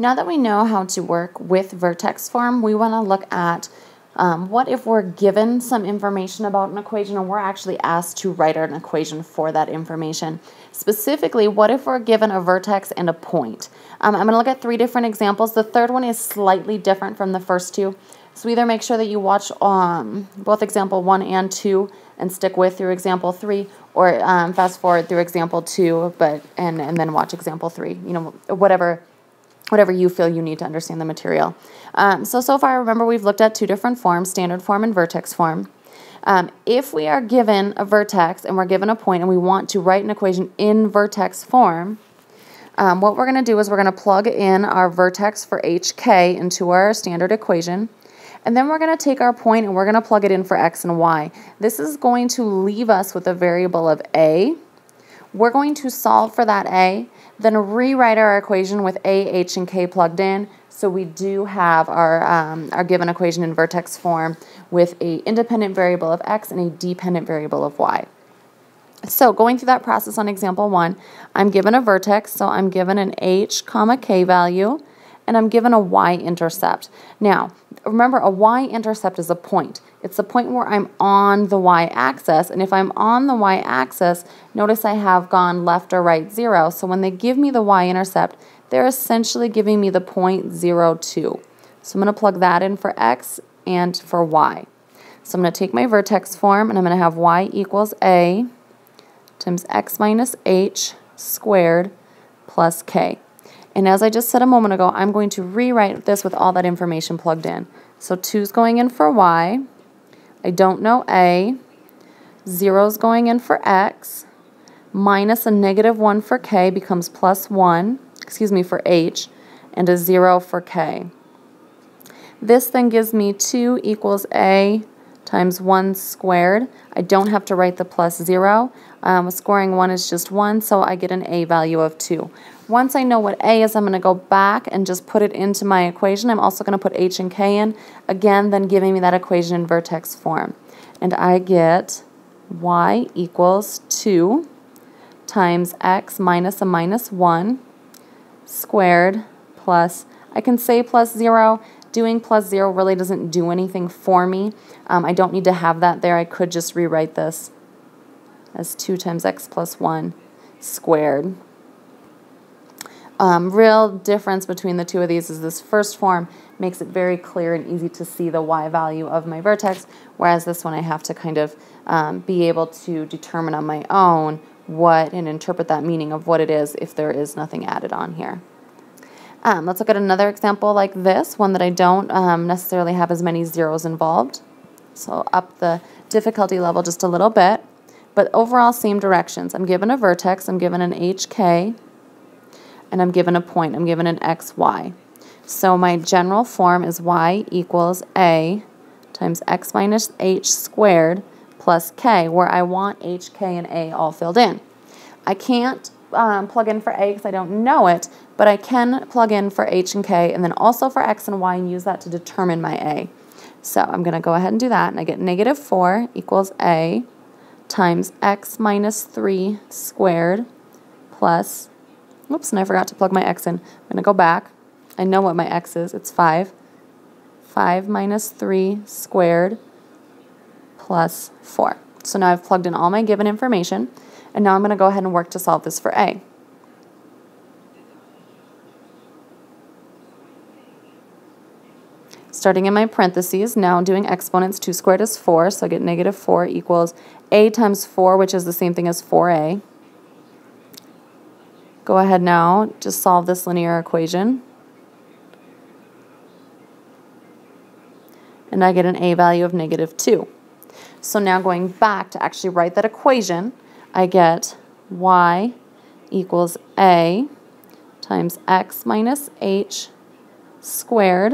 Now that we know how to work with vertex form, we want to look at um, what if we're given some information about an equation and we're actually asked to write an equation for that information? Specifically, what if we're given a vertex and a point? Um, I'm going to look at three different examples. The third one is slightly different from the first two. So either make sure that you watch um, both example one and two and stick with through example three, or um, fast forward through example two, but and and then watch example three. You know, whatever whatever you feel you need to understand the material. Um, so, so far, remember we've looked at two different forms, standard form and vertex form. Um, if we are given a vertex and we're given a point and we want to write an equation in vertex form, um, what we're going to do is we're going to plug in our vertex for hk into our standard equation. And then we're going to take our point and we're going to plug it in for x and y. This is going to leave us with a variable of a. We're going to solve for that a then rewrite our equation with A, H, and K plugged in. So we do have our, um, our given equation in vertex form with a independent variable of x and a dependent variable of y. So going through that process on example one, I'm given a vertex, so I'm given an h comma k value, and I'm given a y-intercept. Now, remember a y-intercept is a point. It's the point where I'm on the y-axis, and if I'm on the y-axis, notice I have gone left or right zero. So when they give me the y-intercept, they're essentially giving me the point zero two. So I'm going to plug that in for x and for y. So I'm going to take my vertex form, and I'm going to have y equals a times x minus h squared plus k. And as I just said a moment ago, I'm going to rewrite this with all that information plugged in. So 2 is going in for y. I don't know a. 0 is going in for x. Minus a negative 1 for k becomes plus 1, excuse me, for h, and a 0 for k. This then gives me 2 equals a times 1 squared. I don't have to write the plus 0. Um, scoring 1 is just 1, so I get an a value of 2. Once I know what a is, I'm going to go back and just put it into my equation. I'm also going to put h and k in, again, then giving me that equation in vertex form. And I get y equals 2 times x minus a minus 1 squared plus, I can say plus 0. Doing plus 0 really doesn't do anything for me. Um, I don't need to have that there. I could just rewrite this as 2 times x plus 1 squared um, real difference between the two of these is this first form makes it very clear and easy to see the y value of my vertex, whereas this one I have to kind of um, be able to determine on my own what and interpret that meaning of what it is if there is nothing added on here. Um, let's look at another example like this, one that I don't um, necessarily have as many zeros involved. So up the difficulty level just a little bit, but overall same directions. I'm given a vertex, I'm given an HK, and I'm given a point. I'm given an x, y. So my general form is y equals a times x minus h squared plus k, where I want h, k, and a all filled in. I can't um, plug in for a because I don't know it, but I can plug in for h and k and then also for x and y and use that to determine my a. So I'm going to go ahead and do that, and I get negative 4 equals a times x minus 3 squared plus Oops, and I forgot to plug my x in. I'm going to go back. I know what my x is. It's 5. 5 minus 3 squared plus 4. So now I've plugged in all my given information, and now I'm going to go ahead and work to solve this for a. Starting in my parentheses, now doing exponents, 2 squared is 4, so I get negative 4 equals a times 4, which is the same thing as 4a. Go ahead now, just solve this linear equation. And I get an a value of negative 2. So now going back to actually write that equation, I get y equals a times x minus h squared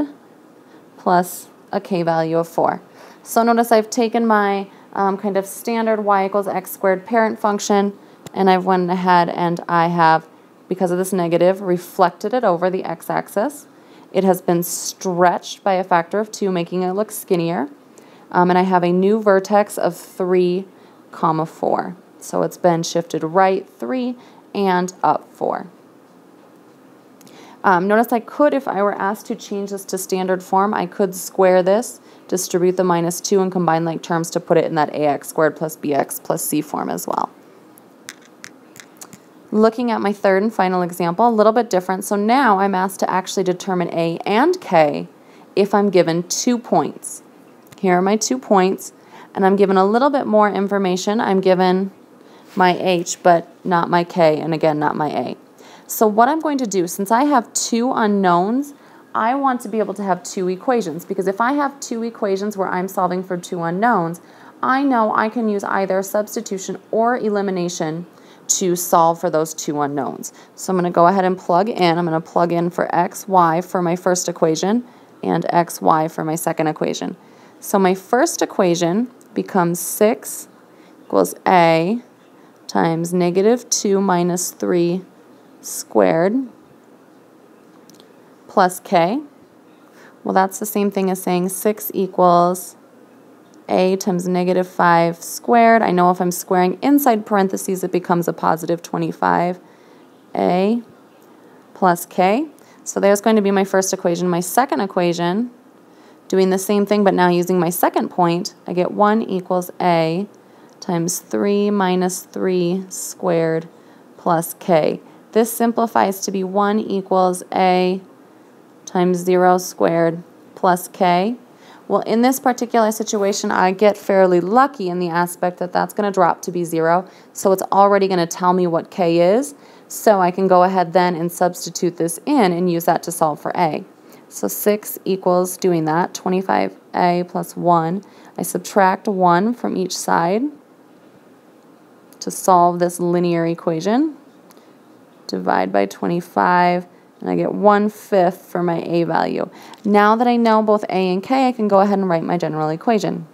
plus a k value of 4. So notice I've taken my um, kind of standard y equals x squared parent function, and I've went ahead and I have because of this negative, reflected it over the x-axis. It has been stretched by a factor of 2, making it look skinnier. Um, and I have a new vertex of 3 comma 4. So it's been shifted right 3 and up 4. Um, notice I could, if I were asked to change this to standard form, I could square this, distribute the minus 2, and combine like terms to put it in that ax squared plus bx plus c form as well. Looking at my third and final example, a little bit different. So now I'm asked to actually determine a and k if I'm given two points. Here are my two points, and I'm given a little bit more information. I'm given my h, but not my k, and again, not my a. So what I'm going to do, since I have two unknowns, I want to be able to have two equations because if I have two equations where I'm solving for two unknowns, I know I can use either substitution or elimination to solve for those two unknowns. So I'm going to go ahead and plug in. I'm going to plug in for x, y for my first equation and x, y for my second equation. So my first equation becomes 6 equals a times negative 2 minus 3 squared plus k. Well, that's the same thing as saying 6 equals a times negative 5 squared. I know if I'm squaring inside parentheses, it becomes a positive 25. a plus k. So there's going to be my first equation. My second equation, doing the same thing but now using my second point, I get 1 equals a times 3 minus 3 squared plus k. This simplifies to be 1 equals a times 0 squared plus k. Well, in this particular situation, I get fairly lucky in the aspect that that's going to drop to be 0. So it's already going to tell me what k is. So I can go ahead then and substitute this in and use that to solve for a. So 6 equals, doing that, 25a plus 1. I subtract 1 from each side to solve this linear equation. Divide by 25 and I get 1 fifth for my a value. Now that I know both a and k, I can go ahead and write my general equation.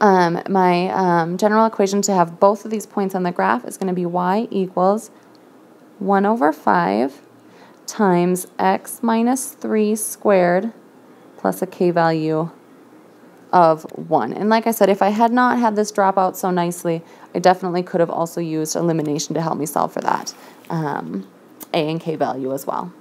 Um, my um, general equation to have both of these points on the graph is going to be y equals 1 over 5 times x minus 3 squared plus a k value of 1. And like I said, if I had not had this drop out so nicely, I definitely could have also used elimination to help me solve for that. Um, a and K value as well.